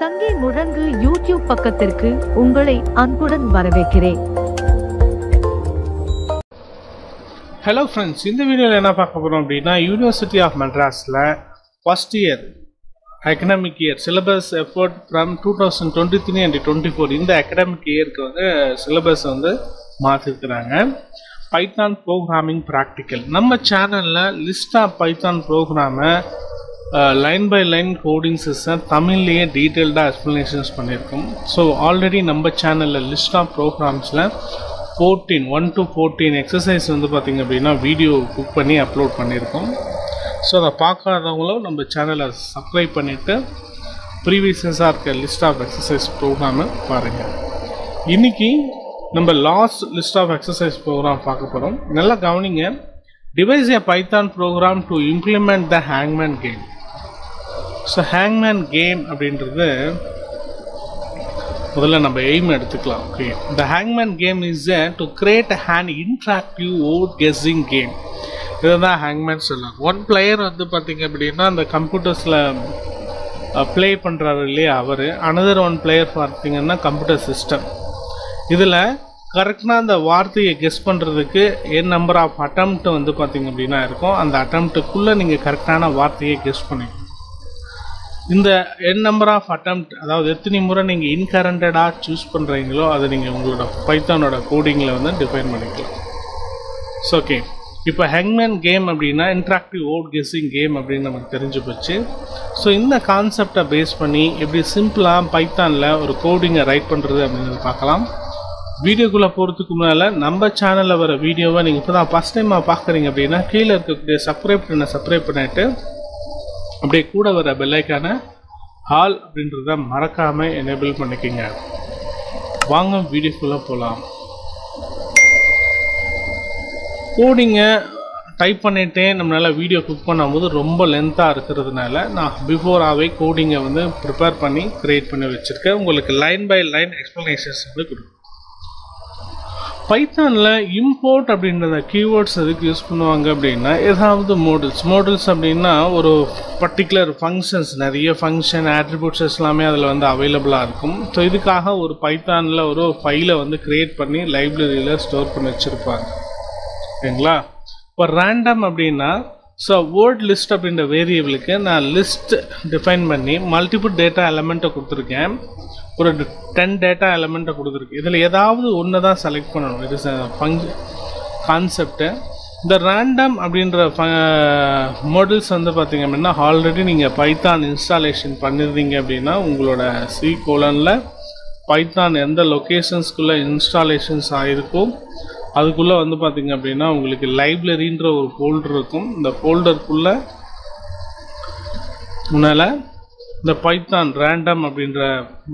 சங்கி முழங்கு யூடியூப் பக்கத்திற்கு உங்களை அன்புடன் வரவேற்கிறேன். ஹலோ ஃப்ரெண்ட்ஸ் இந்த வீடியோவில் என்ன பார்க்க போகிறோம் அப்படின்னா யூனிவர்சிட்டி ஆஃப் மெட்ராஸில் first year academic year syllabus effort from two thousand twenty three and twenty four இந்த அகடமிக் இயருக்கு வந்து சிலபஸ் வந்து மாற்றிருக்கிறாங்க பைத்தான் ப்ரோக்ராமிங் ப்ராக்டிக்கல் நம்ம சேனலில் லிஸ்ட் ஆஃப் பைத்தான் ப்ரோக்ராமை லைன் பை லைன் கோடிங் தமிழ்லேயே டீட்டெயில்டாக எக்ஸ்ப்ளனேஷன்ஸ் பண்ணியிருக்கோம். ஸோ ஆல்ரெடி நம்ம சேனலில் list of ப்ரோக்ராம்ஸில் fourteen one to fourteen exercise வந்து பார்த்திங்க அப்படின்னா வீடியோ குக் பண்ணி அப்லோட் பண்ணியிருக்கோம். ஸோ அதை பார்க்காதவங்களும் நம்ம சேனலை சப்ஸ்கிரைப் பண்ணிவிட்டு ப்ரீவியஸஸாக இருக்க லிஸ்ட் ஆஃப் எக்ஸசைஸ் ப்ரோக்ராமை பாருங்கள் இன்றைக்கி நம்ம last list of exercise program பார்க்க போகிறோம் நல்லா கவனிங்க. Device A Python program to implement the ஹேங்மேன் game so ஹேங்மேன் game அப்படின்றது முதல்ல நம்ம எய்ம் எடுத்துக்கலாம் okay the ஹேங்மேன் game is a to create hand interactive word guessing game இதுதான் ஹேங்மேன் சொல்லுவாங்க ஒன் பிளேயர் வந்து பார்த்தீங்க அப்படின்னா அந்த கம்ப்யூட்டர்ஸில் ப்ளே பண்ணுறாரு இல்லையா அவர்? அனதர் ஒன் பிளேயர் பார்த்தீங்கன்னா கம்ப்யூட்டர் சிஸ்டம் இதில் கரெக்டாக அந்த வார்த்தையை கெஸ் பண்ணுறதுக்கு என் நம்பர் ஆஃப் அட்டம்ப்ட் வந்து பார்த்திங்க அப்படின்னா இருக்கும். அந்த அட்டம்ப்ட்டுக்குள்ளே நீங்கள் கரெக்டான வார்த்தையை கெஸ் பண்ணிக்கணும் இந்த என் நம்பர் ஆஃப் அட்டம்ப்ட் அதாவது எத்தனை முறை நீங்கள் இன்கரண்டடாக சூஸ் பண்ணுறீங்களோ அதை நீங்கள் உங்களோட பைத்தானோட கோடிங்கில் வந்து டிஃபைன் பண்ணிக்கலாம். ஸோ ஓகே இப்போ ஹெங்மேன் கேம் அப்படின்னா இன்ட்ராக்டிவ் ஓட் கெஸ்ஸிங் கேம் அப்படின்னு நமக்கு தெரிஞ்சு போச்சு. ஸோ இந்த கான்செப்டை பேஸ் பண்ணி எப்படி சிம்பிளாக பைத்தானில் ஒரு கோடிங்கை ரைட் பண்ணுறது அப்படின்னு பார்க்கலாம். வீடியோக்குள்ளே போகிறதுக்கு முன்னால் நம்ம சேனலில் வர வீடியோவை நீங்கள் இப்போ தான் ஃபஸ்ட் டைமாக பார்க்குறீங்க அப்படின்னா கீழே இருக்கக்கூடிய சப்ஸ்கிரைப் பண்ண சப்ஸ்கிரைப் பண்ணிவிட்டு அப்படியே கூட வர பெல்லைக்கான ஹால் அப்படின்றத மறக்காமல் எனேபிள் பண்ணிக்கோங்க. வாங்க வீடியோக்குள்ளே போகலாம் கோடிங்கை டைப் பண்ணிட்டே நம்மளால் வீடியோ குக் பண்ணும்போது ரொம்ப லென்த்தாக இருக்கிறதுனால நான் பிஃபோராகவே கோடிங்கை வந்து ப்ரிப்பேர் பண்ணி க்ரியேட் பண்ணி வச்சுருக்கேன். உங்களுக்கு லைன் பை லைன் எக்ஸ்ப்ளனேஷன்ஸ் வந்து கொடுக்கும் பைத்தானில் இம்போர்ட் அப்படின்றத கீவேர்ட்ஸ் எதுக்கு யூஸ் பண்ணுவாங்க அப்படின்னா ஏதாவது மாடல்ஸ் மாடல்ஸ் அப்படின்னா ஒரு பர்டிகுலர் ஃபங்க்ஷன்ஸ் நிறைய ஃபங்க்ஷன் ஆட்ரிபியூட்ஸ் எல்லாமே அதில் வந்து அவைலபிளாக இருக்கும். ஸோ இதுக்காக ஒரு பைத்தானில் ஒரு ஃபைலை வந்து க்ரியேட் பண்ணி லைப்ரரியில் ஸ்டோர் பண்ணி வச்சுருப்பாங்க. ஓகேங்களா இப்போ ரேண்டம் அப்படின்னா ஸோ வேர்ட் லிஸ்ட் அப்படின்ற வேரியபிளுக்கு நான் லிஸ்ட் டிஃபைன் பண்ணி மல்டிபிள் டேட்டா எலமெண்ட்டை கொடுத்துருக்கேன். ஒரு டென் டேட்டா எலமெண்ட்டை கொடுத்துருக்கு. இதில் ஏதாவது ஒன்று தான் செலக்ட் பண்ணணும் இது ஃபங்க் கான்செப்டு இந்த ரேண்டம் அப்படின்ற மாடல்ஸ் வந்து பார்த்திங்க அப்படின்னா ஆல்ரெடி நீங்கள் பைத்தான் இன்ஸ்டாலேஷன் பண்ணியிருந்தீங்க அப்படின்னா உங்களோட சி கோலனில் பைத்தான் எந்த லொக்கேஷன்ஸ்குள்ளே இன்ஸ்டாலேஷன்ஸ் ஆகிருக்கும் அதுக்குள்ளே வந்து பார்த்திங்க அப்படின்னா உங்களுக்கு லைப்ரரின்ற ஒரு ஃபோல்டர் இருக்கும். இந்த ஃபோல்டருக்குள்ளே முன்னால் இந்த பைத்தான் ரேண்டம் அப்படின்ற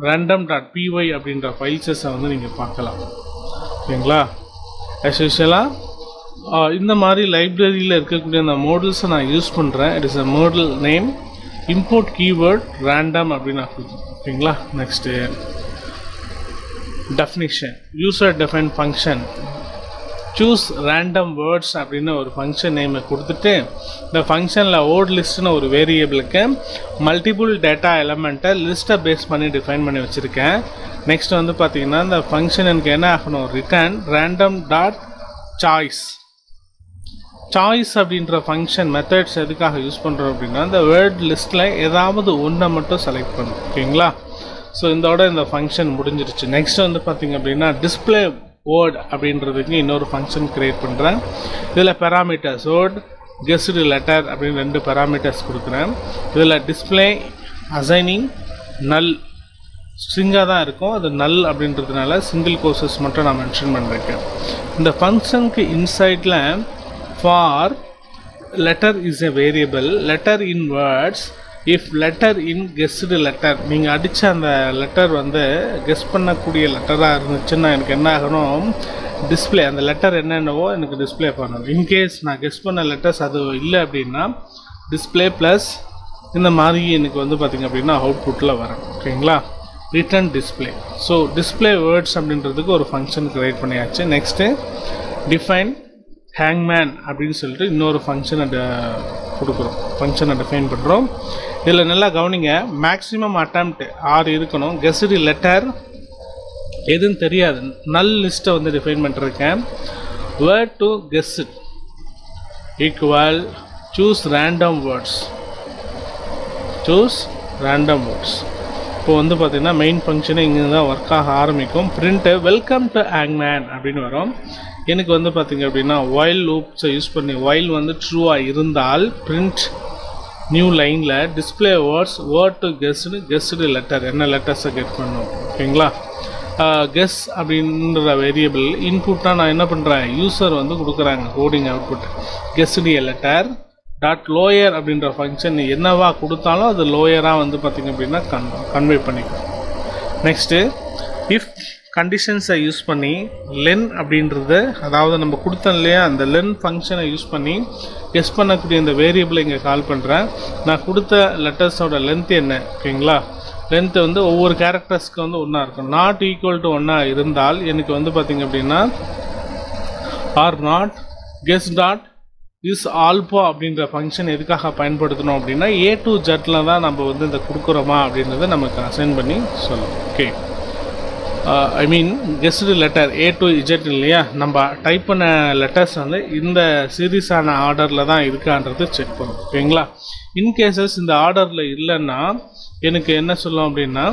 ரேண்டம் டாட் பிஒய் அப்படின்ற ஃபைல்ஸஸை வந்து நீங்கள் பார்க்கலாம். ஓகேங்களா ஆஸ் யூஸ்வலாக இந்த மாதிரி லைப்ரரியில் இருக்கக்கூடிய அந்த மாடல்ஸை நான் யூஸ் பண்ணுறேன் it is a model name import keyword random அப்படின்னு நான் கொடுத்தேன். ஓகேங்களா next definition user define function choose random words அப்படின்னு ஒரு ஃபங்க்ஷன் நேமை கொடுத்துட்டு இந்த ஃபங்க்ஷனில் ஓட் லிஸ்ட்னு ஒரு வேரியபிளுக்கு மல்டிபிள் டேட்டா எலமெண்ட்டை லிஸ்ட்டை பேஸ் பண்ணி டிஃபைன் பண்ணி வச்சுருக்கேன். நெக்ஸ்ட் வந்து பார்த்திங்கன்னா இந்த ஃபங்க்ஷன் எனக்கு என்ன ஆகணும்? Return random dot choice choice அப்படின்ற ஃபங்க்ஷன் மெத்தட்ஸ் எதுக்காக யூஸ் பண்ணுறோம் அப்படின்னா இந்த வேர்ட் லிஸ்ட்டில் ஏதாவது ஒன்றை மட்டும் செலக்ட் பண்ணும். ஓகேங்களா? ஸோ இதோட இந்த ஃபங்க்ஷன் முடிஞ்சிருச்சு. நெக்ஸ்ட் வந்து பார்த்திங்க அப்படின்னா டிஸ்பிளே வேர்ட் அப்படின்றதுக்கு இன்னொரு ஃபங்க்ஷன் க்ரியேட் பண்ணுறேன் இதில் பெராமீட்டர்ஸ் வேர்ட் கெஸ்டு லெட்டர் அப்படின்னு ரெண்டு பெராமீட்டர்ஸ் கொடுக்குறேன். இதில் டிஸ்பிளே அசைனிங் நல் ஸ்ட்ரிங்காக தான் இருக்கும். அது நல் அப்படின்றதுனால சிங்கிள் கோர்சஸ் மட்டும் நான் மென்ஷன் பண்ணியிருக்கேன் இந்த ஃபங்க்ஷனுக்கு இன்சைட்டில் for letter is a variable letter in words if letter in guessed letter நீங்கள் அடித்த அந்த லெட்டர் வந்து கெஸ் பண்ணக்கூடிய லெட்டராக இருந்துச்சுன்னா எனக்கு என்ன ஆகணும்? டிஸ்பிளே அந்த லெட்டர் என்னென்னவோ எனக்கு டிஸ்பிளே பண்ணணும். இன்கேஸ் நான் கெஸ் பண்ண லெட்டர்ஸ் அது இல்லை அப்படின்னா டிஸ்பிளே ப்ளஸ் இந்த மாதிரி எனக்கு வந்து பார்த்திங்க அப்படின்னா அவுட்புட்டில் வரும். ஓகேங்களா return display so display words அப்படின்றதுக்கு ஒரு ஃபங்க்ஷன் க்ரியேட் பண்ணியாச்சு. நெக்ஸ்ட்டு டிஃபைன் ஹேங்மேன் அப்படின்னு சொல்லிட்டு இன்னொரு ஃபங்க்ஷன் கொடுக்குறோம். ஃபங்க்ஷனை டிஃபைன் பண்ணுறோம் இதில் நல்லா கவனிங்க. மேக்ஸிமம் அட்டம்ப்ட் ஆறு இருக்கணும். கெஸ்டு லெட்டர் எதுன்னு தெரியாது. நல் லிஸ்ட்டை வந்து டிஃபைன் பண்ணிருக்கேன். Word to guessed equal choose random words choose random words இப்போ வந்து பார்த்தீங்கன்னா மெயின் ஃபங்க்ஷனே இங்கே தான் ஒர்க் ஆக ஆரம்பிக்கும். பிரிண்ட்டு வெல்கம் டு ஆங்மேன் அப்படின்னு வரும். எனக்கு வந்து பார்த்தீங்க அப்படின்னா ஒயில் லூப்ஸை யூஸ் பண்ணி ஒயில் வந்து ட்ரூவாக இருந்தால் பிரிண்ட் நியூ லைனில் display words word to guessed guessed letter என்ன லெட்டர்ஸை கெட் பண்ணும். ஓகேங்களா? கெஸ் அப்படின்ற வேரியபிள் இன்புட்டாக நான் என்ன பண்ணுறேன் யூஸர் வந்து கொடுக்குறாங்க coding output guessed letter dot lower அப்படின்ற ஃபங்க்ஷன் என்னவா கொடுத்தாலும் அது லோயராக வந்து பார்த்திங்க அப்படின்னா கன் கன்வே பண்ணிக்கும். நெக்ஸ்ட்டு இஃப் கண்டிஷன்ஸை யூஸ் பண்ணி லென் அப்படின்றத அதாவது நம்ம கொடுத்தோம் இல்லையா அந்த லென் ஃபங்க்ஷனை யூஸ் பண்ணி கெஸ் பண்ணக்கூடிய இந்த வேரியபிளை இங்கே கால் பண்ணுறேன் நான் கொடுத்த லெட்டர்ஸோட லென்த் என்ன ஓகேங்களா? லென்த்து வந்து ஒவ்வொரு கேரக்டர்ஸ்க்கு வந்து ஒன்றா இருக்கும். நாட் ஈக்குவல் டு ஒன்றா இருந்தால் எனக்கு வந்து பார்த்திங்க அப்படின்னா or not guess dot is alpha அப்படின்ற ஃபங்க்ஷன் எதுக்காக பயன்படுத்தணும் அப்படின்னா ஏ டு ஜெட்டில் தான் நம்ம வந்து இந்த கொடுக்குறோமா அப்படின்றத நமக்கு அசைன் பண்ணி சொல்லணும். Okay I mean guessed letter A to Z இல்லையா? நம்ம டைப் பண்ண லெட்டர்ஸ் வந்து இந்த சீரீஸான ஆர்டரில் தான் இருக்கான்றது செக் பண்ணும் ஓகேங்களா இன்கேசஸ் இந்த ஆர்டரில் இல்லைன்னா எனக்கு என்ன சொல்லும் அப்படின்னா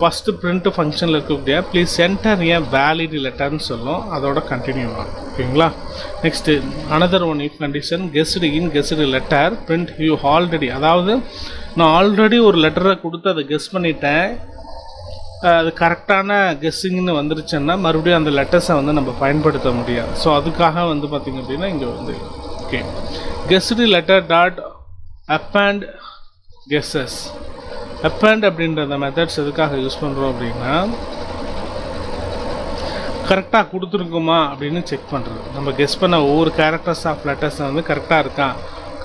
ஃபஸ்ட்டு ப்ரிண்ட்டு ஃபங்க்ஷனில் இருக்கக்கூடிய ப்ளீஸ் சென்டர் ஏன் வேலிட் லெட்டர்னு சொல்லும். அதோட கண்டினியூ ஆகும் ஓகேங்களா? Next another one if condition guessed in guessed letter print you already அதாவது நான் ஆல்ரெடி ஒரு லெட்டரை கொடுத்து அதை கெஸ் பண்ணிட்டேன். அது கரெக்டான கெஸ்ஸிங்னு வந்துருச்சுன்னா மறுபடியும் அந்த லெட்டர்ஸை வந்து நம்ம பயன்படுத்த முடியாது. ஸோ அதுக்காக வந்து பார்த்திங்க அப்படின்னா இங்கே வந்து okay guessed letter dot up and guesses append அப்படின்ற அந்த மெத்தட்ஸ் எதுக்காக யூஸ் பண்ணுறோம் அப்படின்னா கரெக்டாக கொடுத்துருக்குமா அப்படின்னு செக் பண்ணுறது நம்ம கெஸ் பண்ண ஒவ்வொரு கேரக்டர்ஸ் ஆஃப் லெட்டர்ஸ் வந்து கரெக்டாக இருக்கா?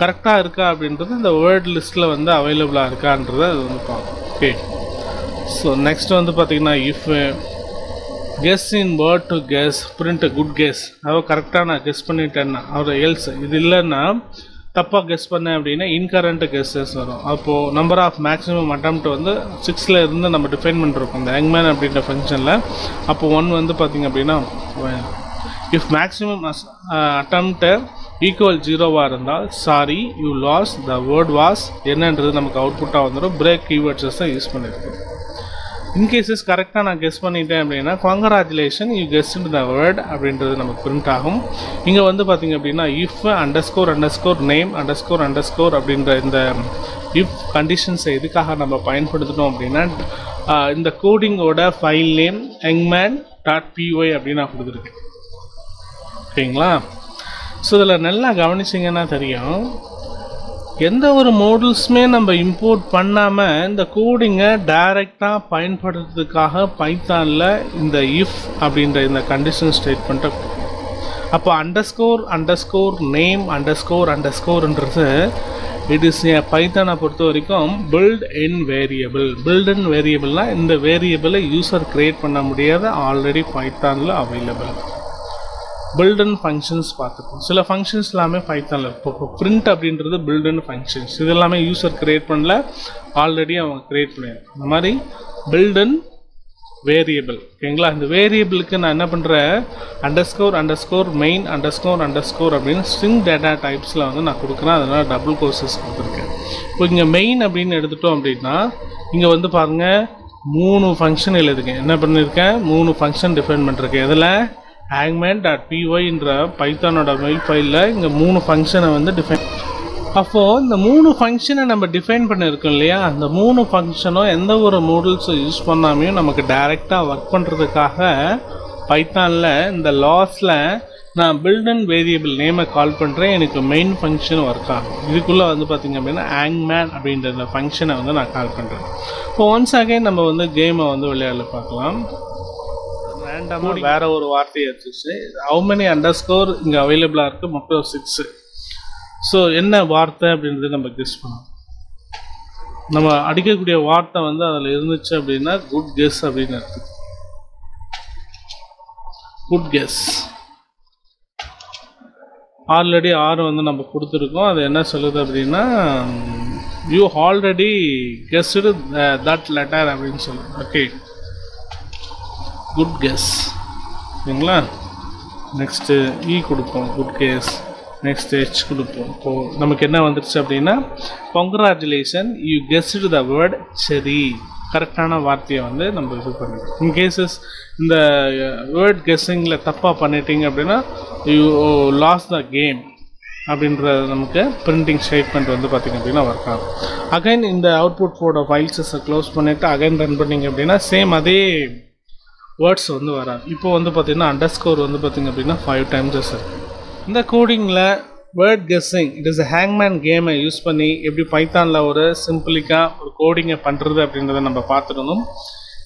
கரெக்டாக இருக்கா அப்படின்றது இந்த வேர்ட் லிஸ்ட்டில் வந்து அவைலபிளாக இருக்கான்றதை அது வந்து பார்க்கும். ஓகே ஸோ நெக்ஸ்ட் வந்து பார்த்திங்கன்னா if guess in word to guess print good guess அதாவது கரெக்டாக நான் கெஸ் பண்ணிட்டேன்னா அவர் எல்ஸ் இது இல்லைன்னா தப்பாக கெஸ் பண்ணேன் அப்படின்னா இன்கரண்ட் கெஸ்ஸஸ் வரும். அப்போது நம்பர் ஆஃப் மேக்ஸிமம் அட்டம்ப்ட் வந்து சிக்ஸில் இருந்து நம்ம டிஃபைன் பண்ணிருக்கோம். இந்த யங்மேன் அப்படின்ற ஃபங்க்ஷனில் அப்போது ஒன் வந்து பார்த்திங்க அப்படின்னா if maximum uh, attempt equal ஜீரோவாக இருந்தால் sorry you lost the word was என்னன்றது நமக்கு அவுட்புட்டாக வந்துடும் பிரேக் கீவேர்ட்ஸை யூஸ் பண்ணியிருக்கோம் இன்கேசஸ் கரெக்டாக நான் கெஸ் பண்ணிட்டேன் அப்படின்னா congratulation you guessed the word அப்படின்றது நமக்கு பிரிண்ட் ஆகும். இங்கே வந்து பார்த்தீங்க அப்படின்னா if under score under score name under score under score அப்படின்ற இந்த இஃப் கண்டிஷன்ஸை எதுக்காக நம்ம பயன்படுத்தணும் அப்படின்னா இந்த கோடிங்கோட ஃபைல் நேம் யங்மேன் டாட் பிஒய் அப்படின்னு நான் கொடுத்துருக்கேன். ஓகேங்களா ஸோ இதில் நல்லா கவனிச்சிங்கன்னா தெரியும். எந்த ஒரு மாடல்ஸுமே நம்ம இம்போர்ட் பண்ணாமல் இந்த கோடிங்கை டைரெக்டாக பயன்படுத்துறதுக்காக பைத்தானில் இந்த இஃப் அப்படின்ற இந்த கண்டிஷன் ஸ்டேட்மெண்ட்டை அப்போ அண்டர்ஸ்கோர் அண்டர்ஸ்கோர் நேம் அண்டர்ஸ்கோர் அண்டர்ஸ்கோர்ன்றது இட் இஸ் ஏ பைத்தானை பொறுத்த வரைக்கும் built in variable built in வேரியபிள்னால் இந்த வேரியபிளை யூஸர் க்ரியேட் பண்ண முடியாத ஆல்ரெடி பைத்தானில் அவைலபிள் பில்டன் ஃபங்க்ஷன்ஸ் பார்த்துருக்கோம் சில ஃபங்க்ஷன்ஸ் எல்லாமே பைத்தானில் இருக்கும் இப்போ பிரிண்ட் அப்படின்றது பில்டன் ஃபங்க்ஷன்ஸ் இது எல்லாமே யூசர் கிரியேட் பண்ணல. ஆல்ரெடி அவங்க கிரியேட் பண்ணியிருக்காங்க அந்த மாதிரி பில்டன் வேரியபிள் ஓகேங்களா? இந்த வேரியபிளுக்கு நான் என்ன பண்ணுறேன் underscore underscore main underscore underscore அப்படின்னு ஸ்ட்ரிங் டேட்டா டைப்ஸில் வந்து நான் கொடுக்குறேன். அதனால் டபுள் கோர்சஸ் கொடுத்துருக்கேன். இப்போ இங்கே மெயின் அப்படின்னு எடுத்துட்டோம் அப்படின்னா இங்கே வந்து பாருங்கள் மூணு ஃபங்க்ஷன் எழுதுக்கேன் என்ன பண்ணியிருக்கேன் மூணு ஃபங்க்ஷன் டிஃபைன் பண்ணிருக்கேன். இதில் ஹேங்மேன் டாட் பிஒய்ன்ற பைத்தானோட மெயில் ஃபைலில் இங்கே மூணு ஃபங்க்ஷனை வந்து டிஃபைன் அப்போது இந்த மூணு ஃபங்க்ஷனை நம்ம டிஃபைன் பண்ணியிருக்கோம் இல்லையா? அந்த மூணு ஃபங்க்ஷனும் எந்த ஒரு மூடல்ஸும் யூஸ் பண்ணாமையும் நமக்கு டைரெக்டாக ஒர்க் பண்ணுறதுக்காக பைத்தானில் இந்த லாஸில் நான் பில்டன் வேரியபிள் நேமை கால் பண்ணுறேன் எனக்கு மெயின் ஃபங்க்ஷன் ஒர்க் ஆகும். இதுக்குள்ளே வந்து பார்த்திங்க அப்படின்னா ஆங்மேன் அப்படின்ற இந்த ஃபங்க்ஷனை வந்து நான் கால் பண்ணுறேன் இப்போ ஒன்ஸ் அகைன் நம்ம வந்து கேமை வந்து விளையாட பார்க்கலாம். ரேண்டமாக வேற ஒரு வார்த்தையை வச்சுச்சு ஹவு மெனி அண்டர் ஸ்கோர் இங்கே அவைலபிளாக இருக்குது மொத்தம் சிக்ஸு ஸோ என்ன வார்த்தை அப்படின்றது நம்ம கெஸ் பண்ணோம் நம்ம அடிக்கக்கூடிய வார்த்தை வந்து அதில் இருந்துச்சு அப்படின்னா குட் கெஸ் அப்படின்னு குட் கெஸ் ஆல்ரெடி ஆறு வந்து நம்ம கொடுத்துருக்கோம். அது என்ன சொல்லுது அப்படின்னா you already guessed that letter அப்படின்னு சொல்லுது ஓகே குட் கெஸ் சரிங்களா நெக்ஸ்ட்டு இ கொடுப்போம் குட் கேஸ் நெக்ஸ்ட் ஹெச் கொடுப்போம். இப்போது நமக்கு என்ன வந்துருச்சு அப்படின்னா congratulation you guessed the word செரி கரெக்டான வார்த்தையை வந்து நம்ம இது பண்ணிடுறோம் இன் கேசஸ் இந்த வேர்ட் கெஸ்ஸிங்கில் தப்பாக பண்ணிட்டீங்க அப்படின்னா யூ லாஸ் த கேம் அப்படின்ற நமக்கு பிரிண்டிங் ஸ்டேட்மெண்ட் வந்து பார்த்திங்க அப்படின்னா ஒர்க் ஆகும். அகைன் இந்த அவுட்புட் ஃபோட ஃபைல்ஸஸை க்ளோஸ் பண்ணிவிட்டு அகைன் ரன் பண்ணிங்க அப்படின்னா சேம் அதே வேர்ட்ஸ் வந்து வராது. இப்போ வந்து பார்த்திங்கன்னா அண்டர் ஸ்கோர் வந்து பார்த்திங்க அப்படின்னா ஃபைவ் டைம்ஸஸ் இருக்குது இந்த கோடிங்கில் வேர்ட் கெஸ்ஸிங் இட் இஸ் ஹேங்மேன் கேமை யூஸ் பண்ணி எப்படி பைத்தானில் ஒரு சிம்பிளிக்காக ஒரு கோடிங்கை பண்ணுறது அப்படின்றத நம்ம பார்த்துருந்தோம்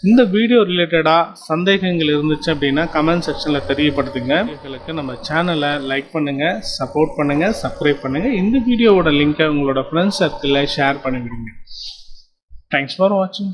இந்த வீடியோ ரிலேட்டடாக சந்தேகங்கள் இருந்துச்சு அப்படின்னா கமெண்ட் செக்ஷனில் தெரியப்படுத்துங்க. எங்களுக்கு நம்ம சேனலை லைக் பண்ணுங்கள் சப்போர்ட் பண்ணுங்கள் சப்ஸ்கிரைப் பண்ணுங்கள் இந்த வீடியோவோட லிங்க்கை உங்களோட ஃப்ரெண்ட்ஸ் சர்க்கிளில் ஷேர் பண்ணிவிடுங்க. தேங்க்ஸ் ஃபார் வாட்சிங்